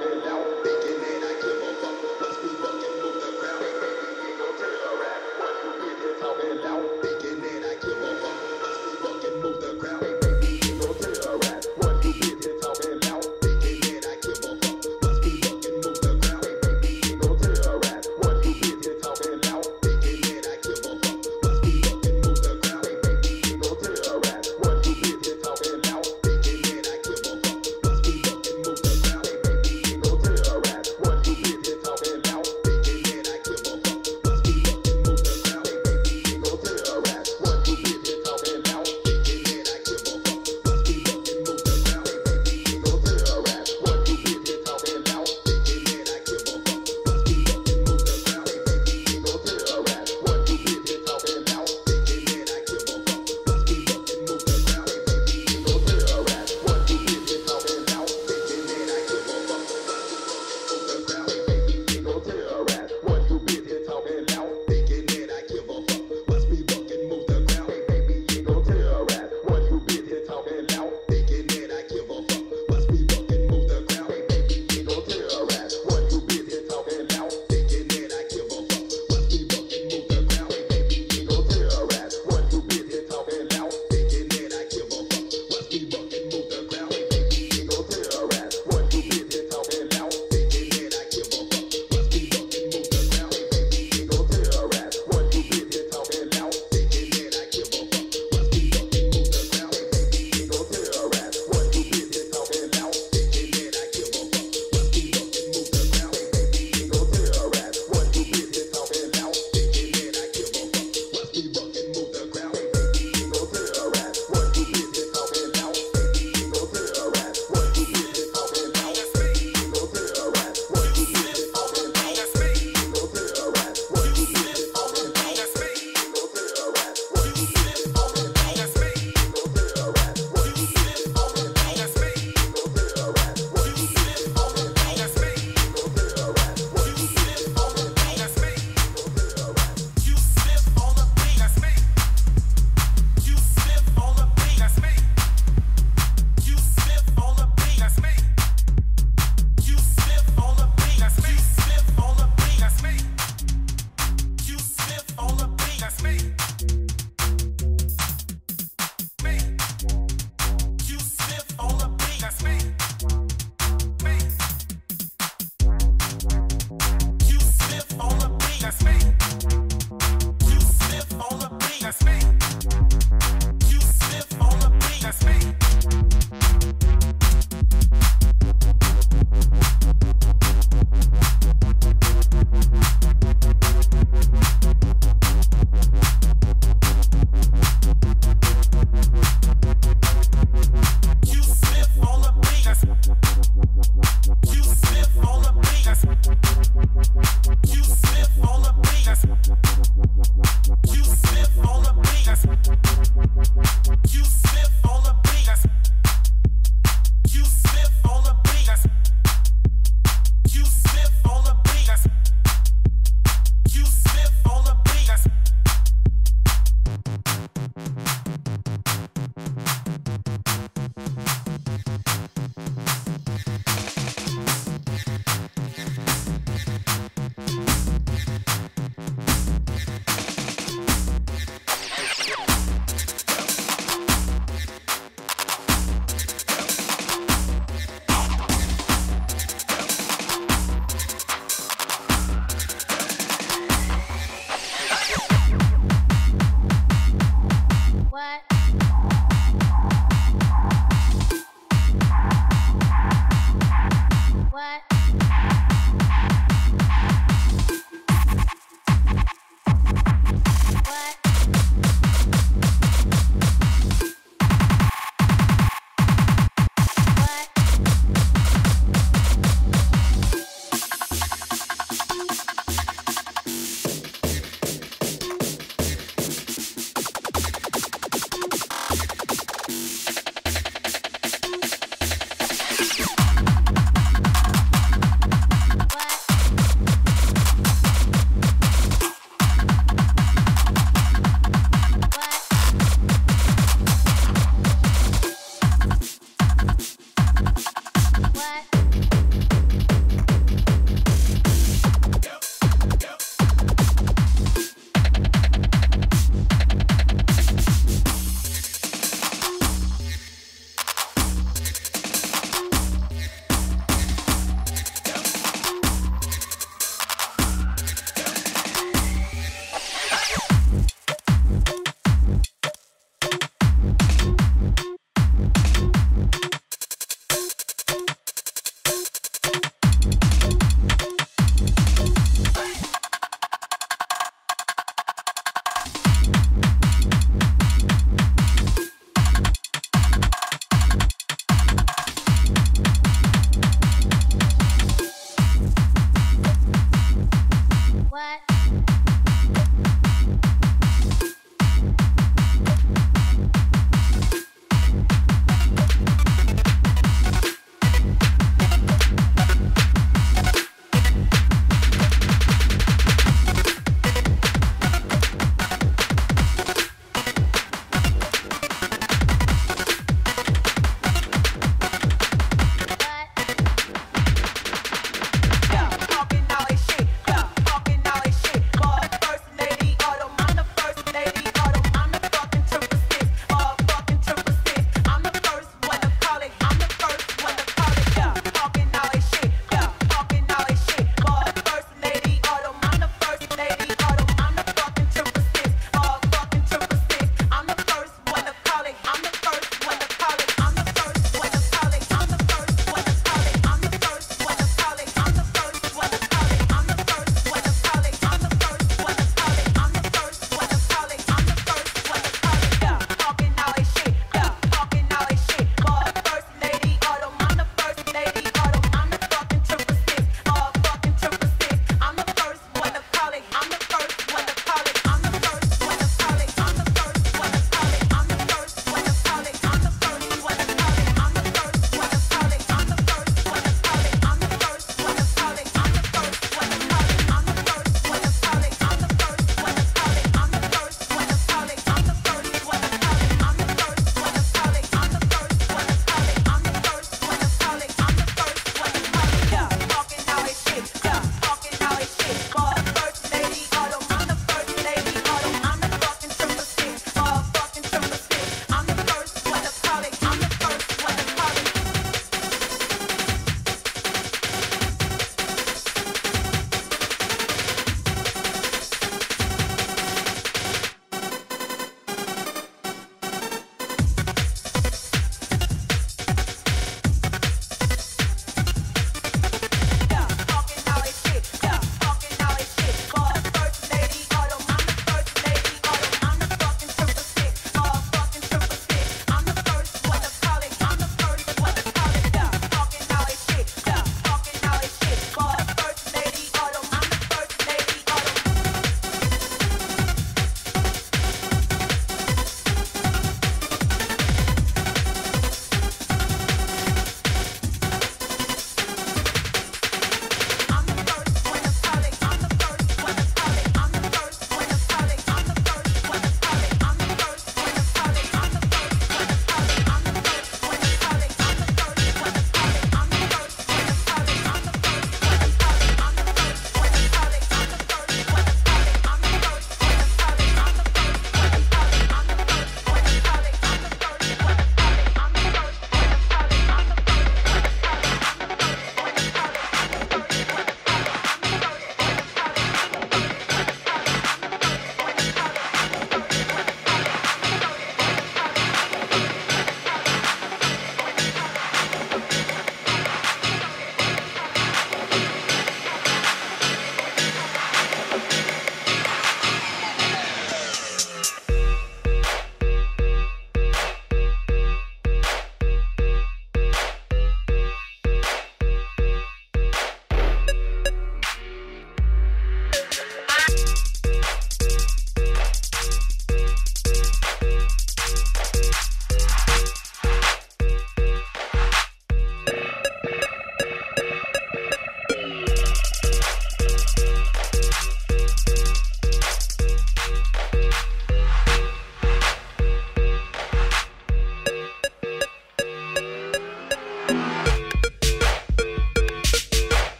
Move You sniff on the beat. You sniff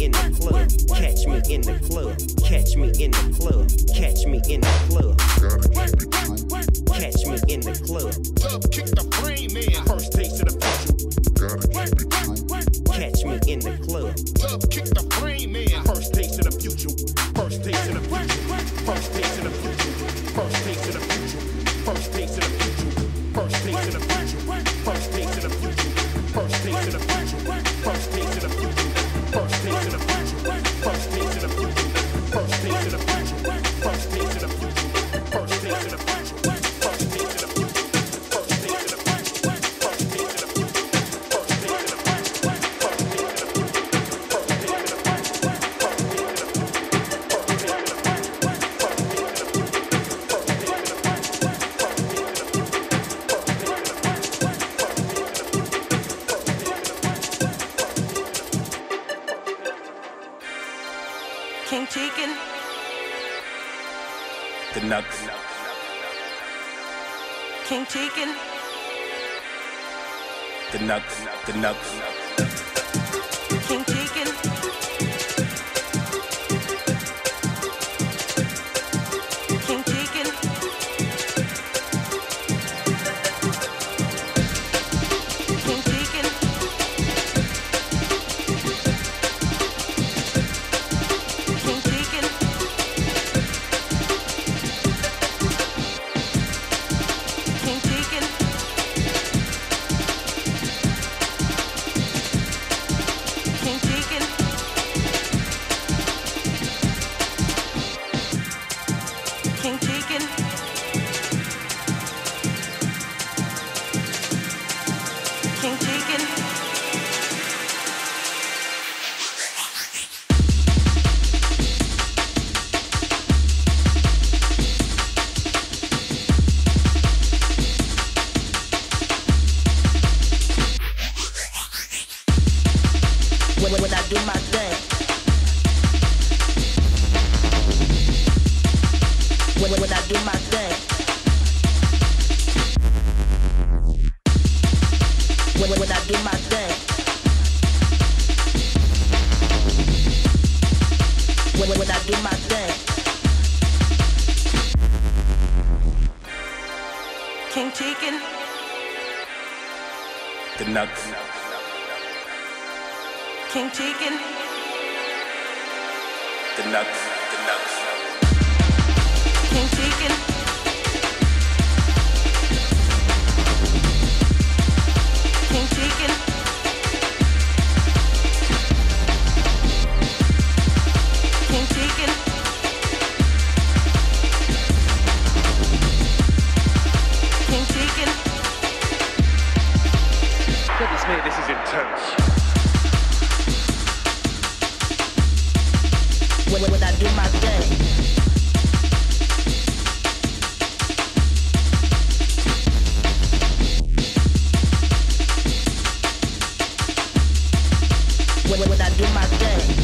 in the club, catch me in the club, catch me in the club, catch me in the club. The nuts. I'm the nuts, the nuts. when I do my thing. when I do my thing.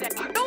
that.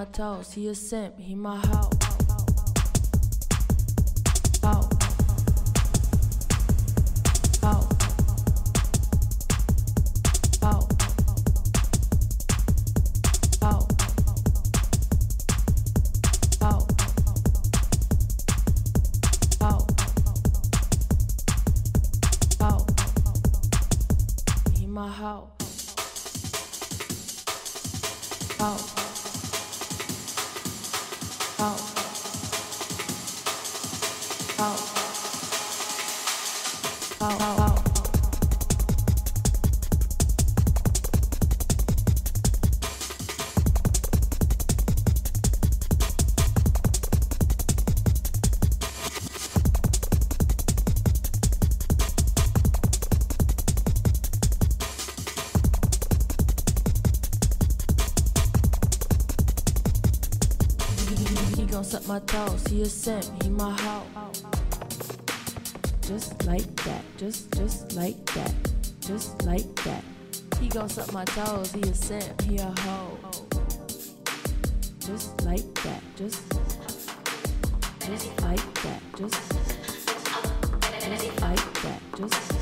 My toes. He a simp, he my hoe. My toes. He a simp. He my hoe. Just like that. Just just like that. Just like that. He gon' suck my toes. He a simp. He a hoe. Just like that. Just just like that. Just just like that. Just